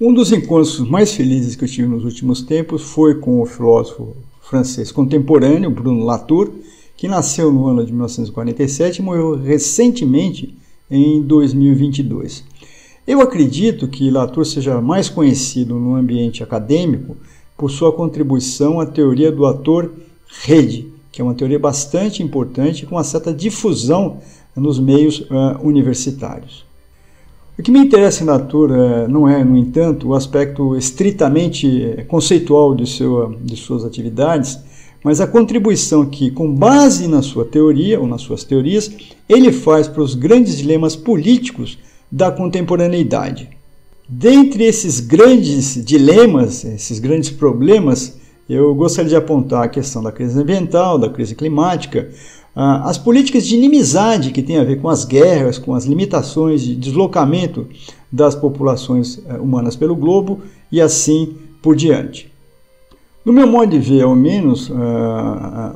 Um dos encontros mais felizes que eu tive nos últimos tempos foi com o filósofo francês contemporâneo, Bruno Latour, que nasceu no ano de 1947 e morreu recentemente em 2022. Eu acredito que Latour seja mais conhecido no ambiente acadêmico por sua contribuição à teoria do ator rede, que é uma teoria bastante importante com uma certa difusão nos meios uh, universitários. O que me interessa em Latour uh, não é, no entanto, o aspecto estritamente conceitual de, sua, de suas atividades, mas a contribuição que, com base na sua teoria ou nas suas teorias, ele faz para os grandes dilemas políticos da contemporaneidade. Dentre esses grandes dilemas, esses grandes problemas, eu gostaria de apontar a questão da crise ambiental, da crise climática, as políticas de inimizade que têm a ver com as guerras, com as limitações de deslocamento das populações eh, humanas pelo globo e assim por diante. No meu modo de ver, ao menos, uh,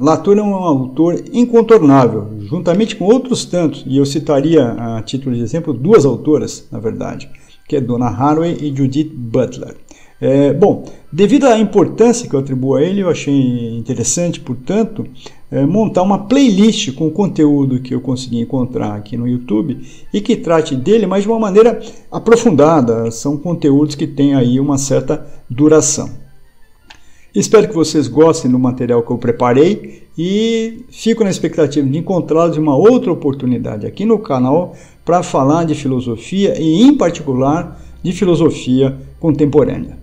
Latour é um autor incontornável, juntamente com outros tantos, e eu citaria, a título de exemplo, duas autoras, na verdade, que é Donna Haraway e Judith Butler. É, bom, devido à importância que eu atribuo a ele, eu achei interessante, portanto, é, montar uma playlist com o conteúdo que eu consegui encontrar aqui no YouTube e que trate dele, mas de uma maneira aprofundada. São conteúdos que têm aí uma certa duração. Espero que vocês gostem do material que eu preparei e fico na expectativa de encontrá-los em uma outra oportunidade aqui no canal para falar de filosofia e, em particular, de filosofia contemporânea.